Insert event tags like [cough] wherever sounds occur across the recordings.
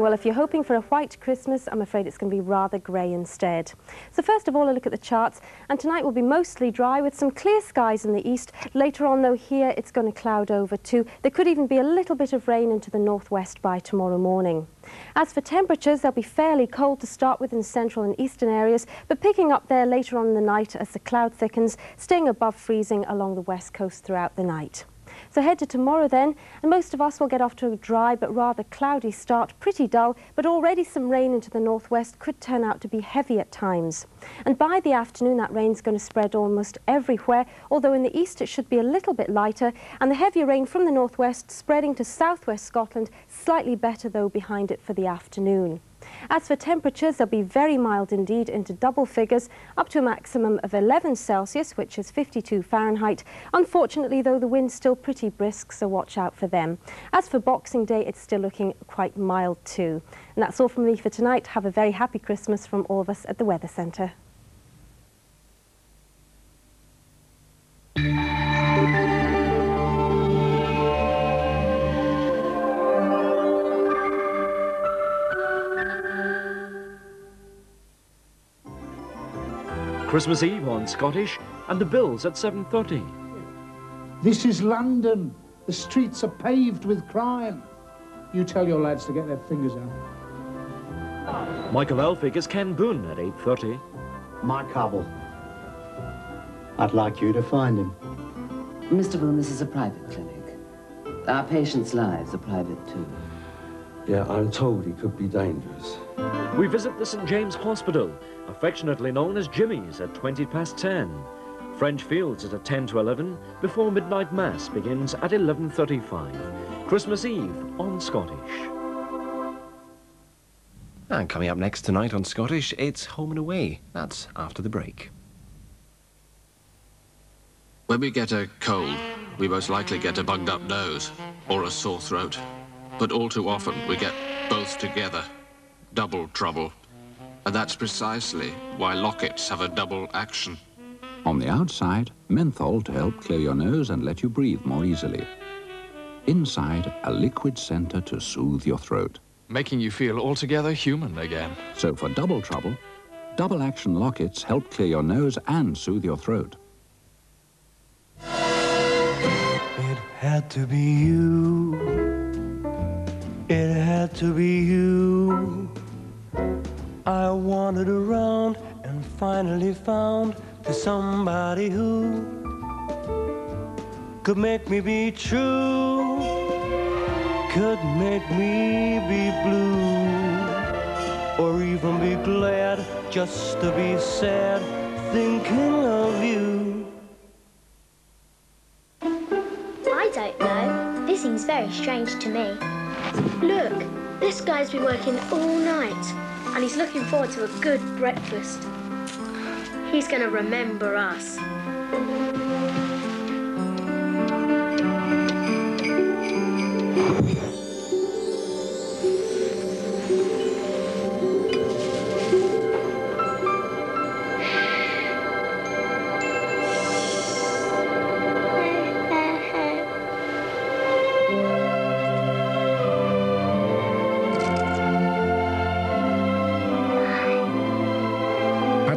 Well, if you're hoping for a white Christmas, I'm afraid it's going to be rather grey instead. So first of all, a look at the charts. And tonight will be mostly dry with some clear skies in the east. Later on, though, here it's going to cloud over too. There could even be a little bit of rain into the northwest by tomorrow morning. As for temperatures, they'll be fairly cold to start with in central and eastern areas, but picking up there later on in the night as the cloud thickens, staying above freezing along the west coast throughout the night. So head to tomorrow then, and most of us will get off to a dry but rather cloudy start, pretty dull, but already some rain into the northwest could turn out to be heavy at times. And by the afternoon, that rain's going to spread almost everywhere, although in the east it should be a little bit lighter, and the heavier rain from the northwest spreading to southwest Scotland, slightly better though behind it for the afternoon. As for temperatures, they'll be very mild indeed into double figures, up to a maximum of 11 Celsius, which is 52 Fahrenheit. Unfortunately, though, the wind's still pretty brisk, so watch out for them. As for Boxing Day, it's still looking quite mild too. And that's all from me for tonight. Have a very happy Christmas from all of us at the Weather Centre. Christmas Eve on Scottish and the Bills at 7.30. This is London. The streets are paved with crime. You tell your lads to get their fingers out. Michael Elphick is Ken Boon at 8.30. Mike Hubble. I'd like you to find him. Mr. Boon, this is a private clinic. Our patients' lives are private, too. Yeah, I'm told he could be dangerous. We visit the St James Hospital, affectionately known as Jimmy's, at 20 past 10. French Fields is at 10 to 11, before midnight mass begins at 11.35. Christmas Eve on Scottish. And coming up next tonight on Scottish, it's Home and Away. That's after the break. When we get a cold, we most likely get a bunged up nose or a sore throat. But all too often we get both together. Double trouble. And that's precisely why Lockets have a double action. On the outside, menthol to help clear your nose and let you breathe more easily. Inside, a liquid center to soothe your throat. Making you feel altogether human again. So for double trouble, double action Lockets help clear your nose and soothe your throat. It had to be you. It had to be you. I wandered around and finally found somebody who could make me be true, could make me be blue, or even be glad just to be sad thinking of you. I don't know. This seems very strange to me. Look, this guy's been working all night and he's looking forward to a good breakfast. He's going to remember us.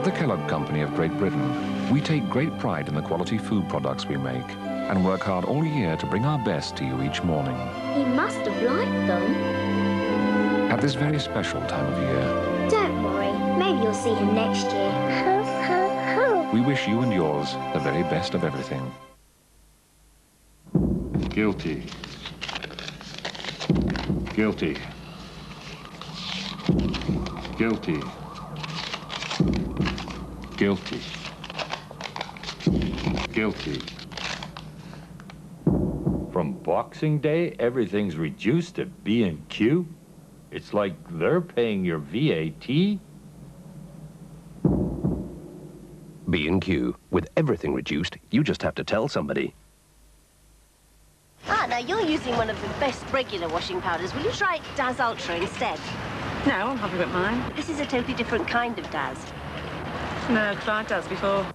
At the Kellogg Company of Great Britain, we take great pride in the quality food products we make and work hard all year to bring our best to you each morning. He must have liked them. At this very special time of year, Don't worry, maybe you'll see him next year. Ho, ho, ho. we wish you and yours the very best of everything. Guilty. Guilty. Guilty. Guilty. Guilty. From Boxing Day, everything's reduced to B&Q? It's like they're paying your VAT? B&Q. With everything reduced, you just have to tell somebody. Ah, now you're using one of the best regular washing powders. Will you try Daz Ultra instead? No, I'm happy with mine. This is a totally different kind of Daz. No, tried Daz before.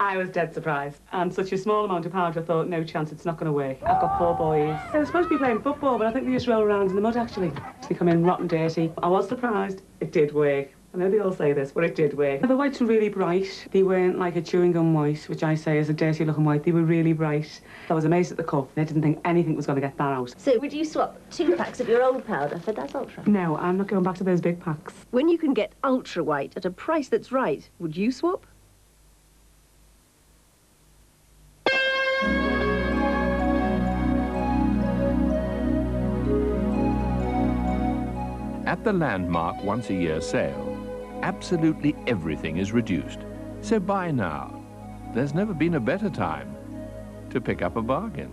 I was dead surprised. And such a small amount of powder, I thought, no chance, it's not going to work. I've got four boys. They were supposed to be playing football, but I think they just roll around in the mud, actually. They come in rotten dirty. I was surprised. It did work. I know they all say this, but it did work. The whites were really bright. They weren't like a chewing gum white, which I say is a dirty looking white. They were really bright. I was amazed at the cup. I didn't think anything was going to get that out. So would you swap two packs of your old powder for Daz Ultra? No, I'm not going back to those big packs. When you can get ultra white at a price that's right, would you swap? At the landmark once a year sale, absolutely everything is reduced. So buy now. There's never been a better time to pick up a bargain.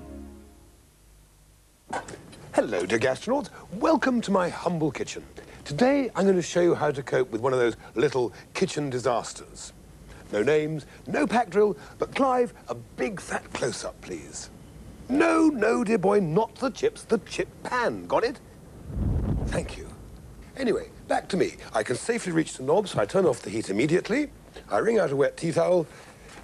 Hello, dear gastronauts. Welcome to my humble kitchen. Today, I'm going to show you how to cope with one of those little kitchen disasters. No names, no pack drill, but Clive, a big fat close-up, please. No, no, dear boy, not the chips, the chip pan. Got it? Thank you. Anyway, back to me. I can safely reach the knob, so I turn off the heat immediately. I wring out a wet tea towel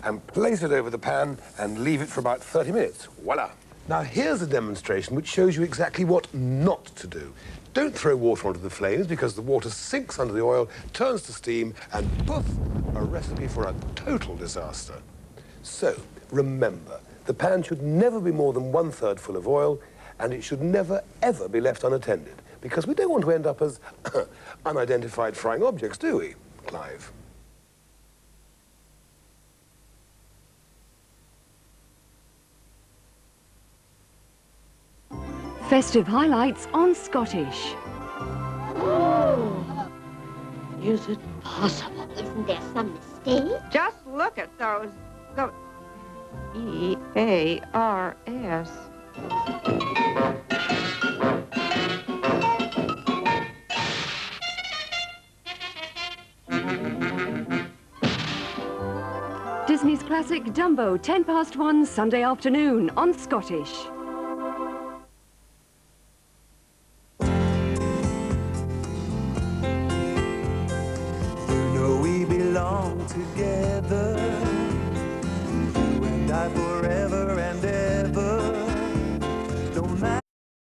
and place it over the pan and leave it for about 30 minutes. Voila. Now, here's a demonstration which shows you exactly what not to do. Don't throw water onto the flames because the water sinks under the oil, turns to steam, and poof, a recipe for a total disaster. So, remember, the pan should never be more than one-third full of oil, and it should never, ever be left unattended because we don't want to end up as [coughs] unidentified frying objects, do we, Clive? Festive highlights on Scottish. Oh, [gasps] is it possible? Isn't there some mistake? Just look at those. Those. E Disney's classic Dumbo, 10 past 1 Sunday afternoon on Scottish. You know we belong together